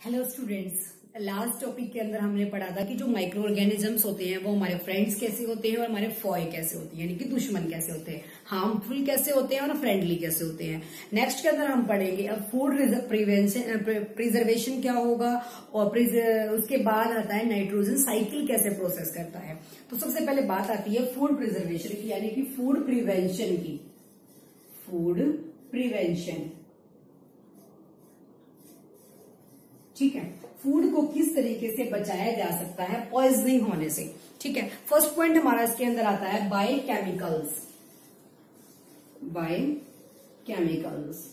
Hello students last topic के अंदर हमने पढ़ा था कि जो माइक्रो ऑर्गेनिजम्स होते हैं, वो हमारे फ्रेंड्स कैसे होते हैं और हमारे फॉय कैसे होते हैं, यानी कि दुश्मन कैसे होते हैं हार्मफुल कैसे होते हैं और फ्रेंडली कैसे होते हैं। नेक्स्ट के अंदर हम पढ़ेंगे, अब फ़ूड प्रिवेंशन प्रिजर्वेशन क्या होगा और उसके बाद आता है नाइट्रोजन साइकिल कैसे प्रोसेस करता है। तो सबसे पहले बात आती है फ़ूड प्रिजर्वेशन की, यानी कि फ़ूड प्रिवेंशन की। फ़ूड प्रिवेंशन ठीक है? फ़ूड को किस तरीके से बचाया जा सकता है? पॉइजनिंग होने से। ठीक है? फ़र्स्ट पॉइंट हमारा इसके अंदर आता है by chemicals by chemicals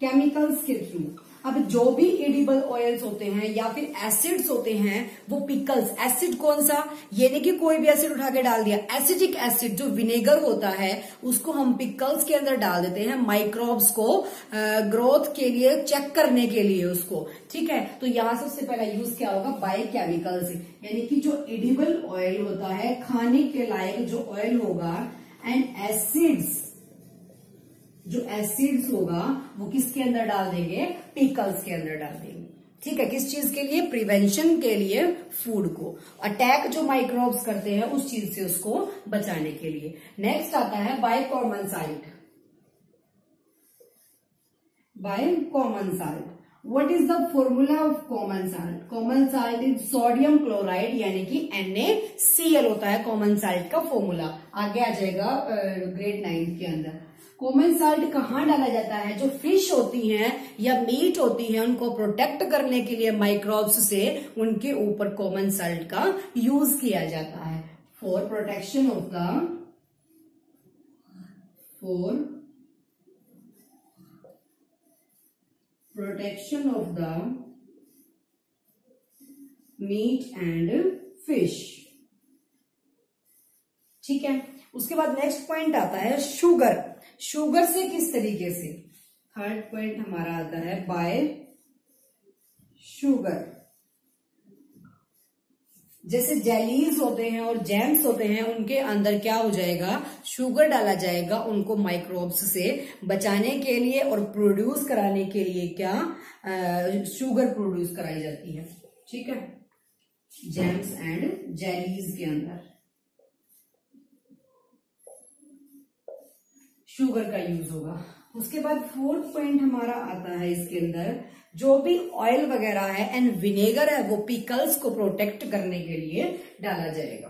chemicals के थ्रू अब जो भी एडिबल ऑयल्स होते हैं या फिर एसिड्स होते हैं, वो पिकल्स एसिड कौन सा? ये नहीं कि कोई भी एसिड उठा के डाल दिया। एसिडिक एसिड जो विनेगर होता है, उसको हम पिकल्स के अंदर डाल देते हैं माइक्रोब्स को ग्रोथ के लिए चेक करने के लिए उसको। ठीक है? तो यहाँ सबसे पहला यूज़ क्या होगा? बाई केमिकल्स यानी कि जो एडिबल ऑयल होता है, खाने के लायक जो ऑयल होगा एंड एसिड्स जो एसिड्स होगा, वो किसके अंदर डाल देंगे? पिकल्स के अंदर डाल देंगे। ठीक है, किस चीज़ के लिए? प्रिवेंशन के लिए फ़ूड को। अटैक जो माइक्रोब्स करते हैं, उस चीज़ से उसको बचाने के लिए। नेक्स्ट आता है by common site by common salt what is the formula of common salt common salt is sodium chloride यानी कि एन होता है कॉमन साल्ट का फॉर्मूला आगे आ जाएगा ग्रेड नाइन्थ के अंदर। कॉमन साल्ट कहाँ डाला जाता है? जो फ़िश होती हैं या मीट होती है, उनको प्रोटेक्ट करने के लिए माइक्रोब्स से उनके ऊपर कॉमन साल्ट का यूज़ किया जाता है। For protection of the for protection of the meat and fish ठीक है? उसके बाद नेक्स्ट पॉइंट आता है शुगर शुगर से किस तरीके से? थर्ड पॉइंट हमारा आता है बाय शुगर जैसे जेलीज होते हैं और जैम्स होते हैं उनके अंदर क्या हो जाएगा? शुगर डाला जाएगा उनको माइक्रोब्स से बचाने के लिए और प्रोड्यूस कराने के लिए क्या? आ, शुगर प्रोड्यूस कराई जाती है। ठीक है? जैम्स एंड जेलीज के अंदर। शुगर का यूज़ होगा। उसके बाद फोर्थ पॉइंट हमारा आता है इसके अंदर। जो भी ऑयल वगैरह है एंड विनेगर है, वो पिकल्स को प्रोटेक्ट करने के लिए डाला जाएगा।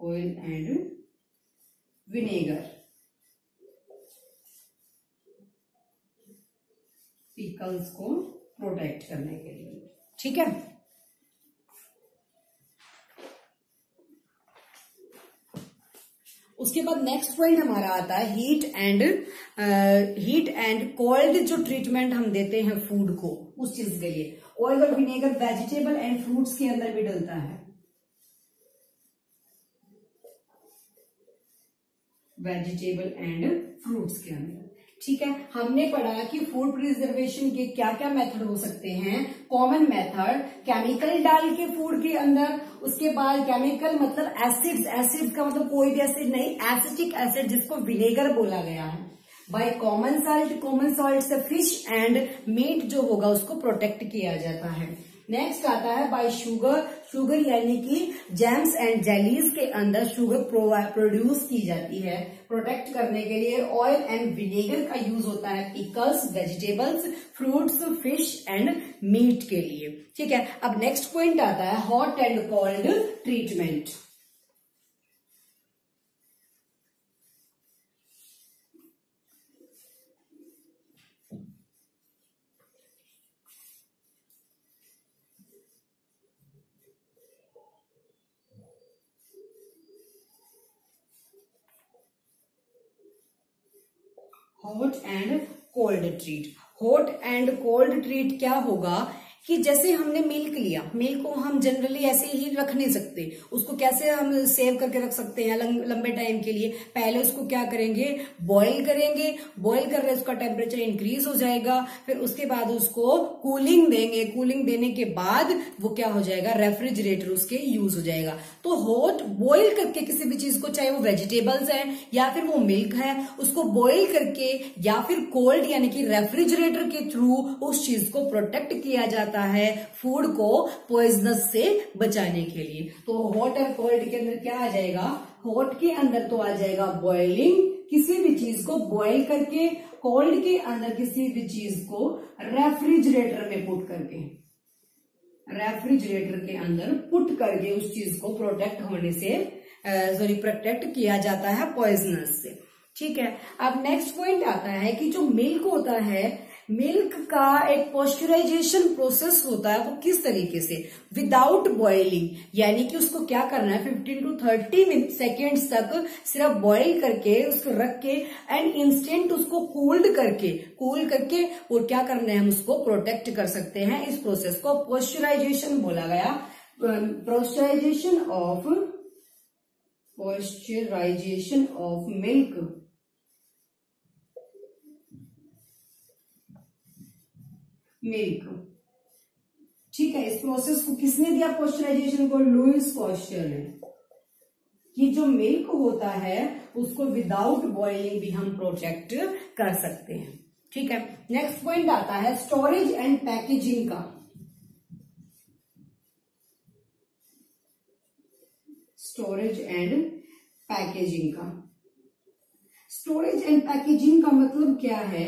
ऑयल एंड विनेगर पिकल्स को प्रोटेक्ट करने के लिए। ठीक है? उसके बाद नेक्स्ट पॉइंट हमारा आता है heat and heat and cold जो ट्रीटमेंट हम देते हैं फ़ूड को, उस चीज़ के लिए। ऑयल और विनेगर वेजिटेबल एंड फ्रूट्स के अंदर भी डलता है। वेजिटेबल एंड फ्रूट्स के अंदर। ठीक है? हमने पढ़ा कि फ़ूड प्रिजर्वेशन के क्या क्या मेथड हो सकते हैं। कॉमन मेथड केमिकल डाल के फ़ूड के अंदर, उसके बाद केमिकल मतलब एसिड्स एसिड का मतलब कोई भी एसिड नहीं एसिटिक एसिड जिसको विनेगर बोला गया है। By common salt common salt से फ़िश एंड मीट जो होगा उसको प्रोटेक्ट किया जाता है। नेक्स्ट आता है बाय शुगर शुगर यानी कि जैम्स एंड जेलीज के अंदर शुगर प्रोड्यूस की जाती है। प्रोटेक्ट करने के लिए ऑयल एंड विनेगर का यूज़ होता है pickles vegetables fruits fish and meat के लिए। ठीक है, अब नेक्स्ट पॉइंट आता है hot and cold treatment hot and cold treat hot and cold treat क्या होगा? कि जैसे हमने मिल्क लिया मिल्क को हम जनरली ऐसे ही रख नहीं सकते। उसको कैसे हम सेव करके रख सकते हैं लंबे टाइम के लिए? पहले उसको क्या करेंगे? बॉईल करेंगे। बॉईल कर रहे उसका टेम्परेचर इंक्रीज हो जाएगा। फिर उसके बाद उसको कूलिंग देंगे। कूलिंग देने के बाद वो क्या हो जाएगा? रेफ्रिजरेटर उसके यूज़ हो जाएगा। तो हॉट बॉईल करके किसी भी चीज़ को, चाहे वो वेजिटेबल्स है या फिर वो मिल्क है, उसको बॉईल करके या फिर कोल्ड यानी कि रेफ्रिजरेटर के थ्रू उस चीज़ को प्रोटेक्ट किया जाता जाता है फ़ूड को पॉइजनस से बचाने के लिए। तो हॉट और कोल्ड के अंदर क्या आ जाएगा? हॉट के अंदर तो आ जाएगा बॉइलिंग किसी भी चीज़ को बॉईल करके कोल्ड के अंदर किसी भी चीज़ को रेफ्रिजरेटर में पुट करके रेफ्रिजरेटर के अंदर पुट करके उस चीज़ को प्रोटेक्ट होने से सॉरी प्रोटेक्ट किया जाता है पॉइजनस से। ठीक है? अब नेक्स्ट पॉइंट आता है कि जो मिल्क होता है मिल्क का एक पॉस्चराइजेशन प्रोसेस होता है वो किस तरीके से? विदाउट बॉइलिंग यानी कि उसको क्या करना है? 15 टू 30 सेकेंड्स तक सिर्फ़ बॉइल करके उसको रख के एंड इंस्टेंट उसको कूल्ड करके कूल करके और क्या करना है हम उसको प्रोटेक्ट कर सकते हैं। इस प्रोसेस को पॉस्चराइजेशन बोला गया। Pasteurisation of pasteurisation of milk milk ठीक है, इस प्रोसेस को किसने दिया? पॉस्चराइजेशन को लुइस पॉस्चर ने। कि जो मिल्क होता है, उसको विदाउट बॉइलिंग भी हम प्रोटेक्ट कर सकते हैं। ठीक है नेक्स्ट पॉइंट आता है स्टोरेज एंड पैकेजिंग का। स्टोरेज एंड पैकेजिंग का। स्टोरेज एंड पैकेजिंग का मतलब क्या है?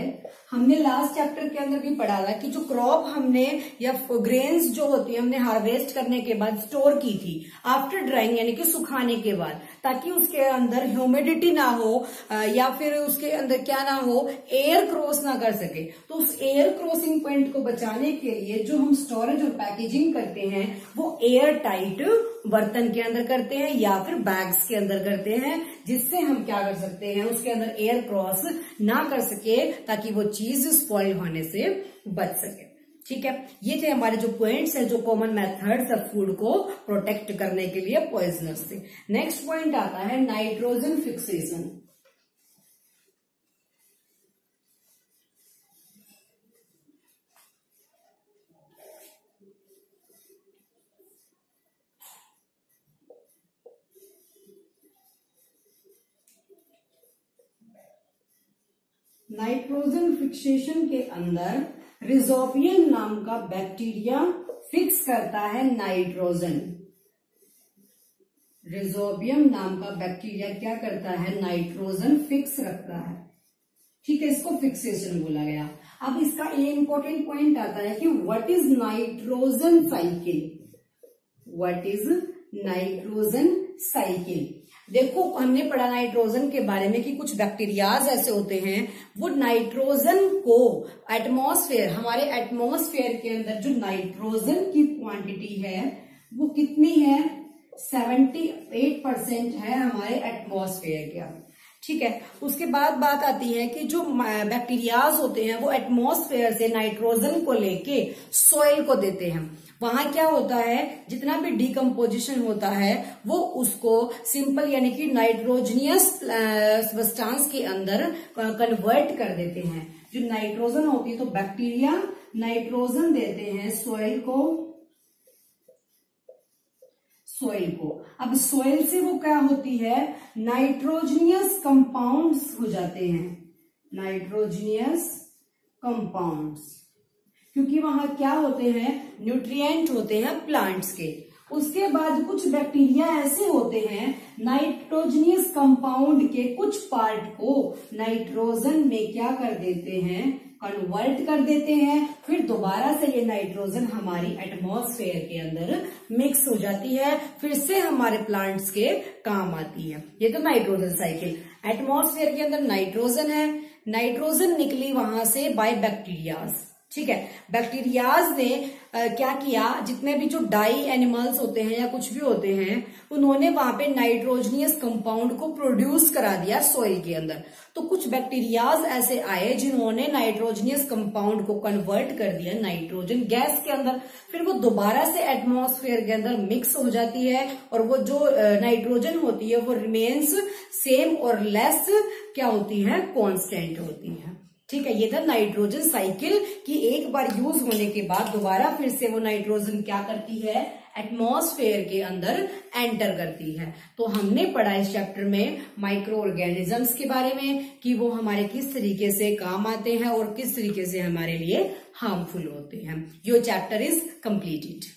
हमने लास्ट चैप्टर के अंदर भी पढ़ा था कि जो क्रॉप हमने या ग्रेन्स जो होती है, हमने हार्वेस्ट करने के बाद स्टोर की थी आफ्टर ड्राइंग यानी कि सुखाने के बाद, ताकि उसके अंदर ह्यूमिडिटी ना हो या फिर उसके अंदर क्या ना हो एयर क्रॉस ना कर सके। तो उस एयर क्रॉसिंग पॉइंट को बचाने के लिए जो हम स्टोरेज और पैकेजिंग करते हैं, वो एयर टाइट बर्तन के अंदर करते हैं या फिर बैग्स के अंदर करते हैं, जिससे हम क्या कर सकते हैं, उसके अंदर एयर क्रॉस ना कर सके ताकि वो चीज़ स्पॉइल होने से बच सके। ठीक है? ये थे हमारे जो पॉइंट्स हैं, जो कॉमन मेथड्स है फ़ूड को प्रोटेक्ट करने के लिए पॉइजनर से नेक्स्ट पॉइंट आता है नाइट्रोजन फिक्सेशन नाइट्रोजन फिक्सेशन के अंदर रिजोबियन नाम का बैक्टीरिया फिक्स करता है नाइट्रोजन। रिजोबियम नाम का बैक्टीरिया क्या करता है? नाइट्रोजन फिक्स रखता है। ठीक है, इसको फिक्सेशन बोला गया। अब इसका ये इंपॉर्टेंट पॉइंट आता है कि what is nitrogen cycle what is nitrogen cycle देखो, हमने पढ़ा नाइट्रोजन के बारे में कि कुछ बैक्टीरियाज ऐसे होते हैं, वो नाइट्रोजन को एटमोसफेयर हमारे एटमोसफेयर के अंदर जो नाइट्रोजन की क्वांटिटी है, वो कितनी है? 78 परसेंट है हमारे एटमोसफेयर के अंदर। ठीक है? उसके बाद बात आती है कि जो बैक्टीरियाज होते हैं, वो एटमॉस्फेयर से नाइट्रोजन को लेके सॉइल को देते हैं। वहाँ क्या होता है? जितना भी डिकम्पोजिशन होता है, वो उसको सिंपल यानी कि नाइट्रोजनियस सब्सटेंस के अंदर कन्वर्ट कर देते हैं। जो नाइट्रोजन होती है तो बैक्टीरिया नाइट्रोजन देते हैं सोइल को। सोइल को। अब सोइल से वो क्या होती है? नाइट्रोजनियस कंपाउंड्स हो जाते हैं। नाइट्रोजनियस कंपाउंड्स क्योंकि वहाँ क्या होते हैं? न्यूट्रिएंट होते हैं प्लांट्स के। उसके बाद कुछ बैक्टीरिया ऐसे होते हैं नाइट्रोजनियस कंपाउंड के कुछ पार्ट को नाइट्रोजन में क्या कर देते हैं? कन्वर्ट कर देते हैं, फिर दोबारा से ये नाइट्रोजन हमारी एटमॉस्फेयर के अंदर मिक्स हो जाती है, फिर से हमारे प्लांट्स के काम आती है। ये तो नाइट्रोजन साइकिल एटमॉस्फेयर के अंदर नाइट्रोजन है। नाइट्रोजन निकली वहाँ से बाय बैक्टीरियाज ठीक है? बैक्टीरियाज ने आ, क्या किया? जितने भी जो डाई एनिमल्स होते हैं या कुछ भी होते हैं उन्होंने वहाँ पे नाइट्रोजनियस कंपाउंड को प्रोड्यूस करा दिया सॉइल के अंदर। तो कुछ बैक्टीरियाज ऐसे आए जिन्होंने नाइट्रोजनियस कंपाउंड को कन्वर्ट कर दिया नाइट्रोजन गैस के अंदर। फिर वो दोबारा से एटमॉस्फेयर के अंदर मिक्स हो जाती है और वो जो नाइट्रोजन होती है वो रिमेन्स सेम और लेस क्या होती है? कॉन्स्टेंट होती है। ठीक है, ये था नाइट्रोजन साइकिल कि एक बार यूज़ होने के बाद दोबारा फिर से वो नाइट्रोजन क्या करती है? एटमॉस्फेयर के अंदर एंटर करती है। तो हमने पढ़ा इस चैप्टर में माइक्रो ऑर्गेनिजम्स के बारे में कि वो हमारे किस तरीके से काम आते हैं और किस तरीके से हमारे लिए हार्मफुल होते हैं। Your chapter is completed